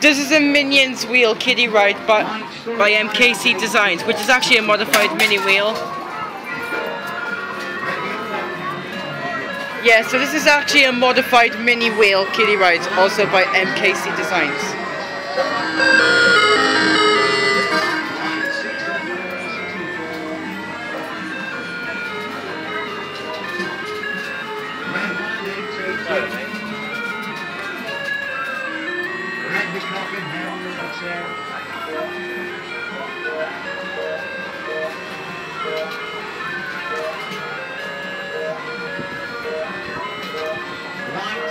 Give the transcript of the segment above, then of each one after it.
This is a Minions wheel kiddie ride by, by MKC Designs, which is actually a modified mini wheel. Yeah, so this is actually a modified mini wheel kiddie ride, also by MKC Designs.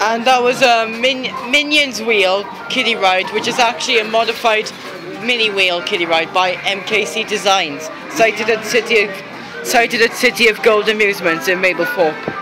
And that was a Min Minions wheel kiddie ride, which is actually a modified mini wheel kiddie ride by MKC Designs, sited at City of, sited at City of Gold Amusements in Mablethorpe.